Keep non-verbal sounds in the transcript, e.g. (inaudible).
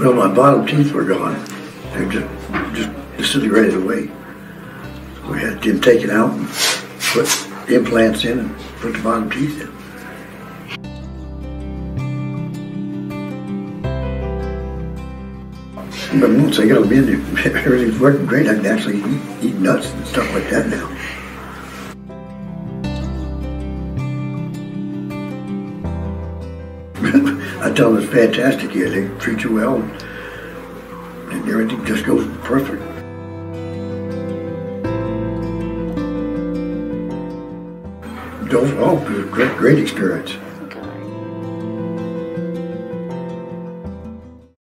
Well, my bottom teeth were gone. They just just disintegrated away. We had them taken out and put implants in and put the bottom teeth in. But once I got them in, (laughs) everything's working great. I can actually eat, eat nuts and stuff like that now. (laughs) I tell them it's fantastic here. They treat you well, and everything just goes perfect. Overall, it was a great, great experience.